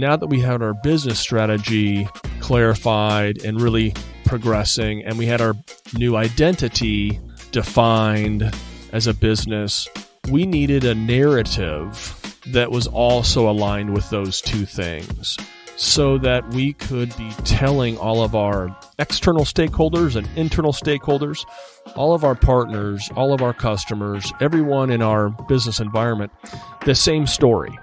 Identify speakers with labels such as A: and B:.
A: now that we had our business strategy clarified and really progressing, and we had our new identity defined as a business, we needed a narrative that was also aligned with those two things so that we could be telling all of our external stakeholders and internal stakeholders, all of our partners, all of our customers, everyone in our business environment, the same story.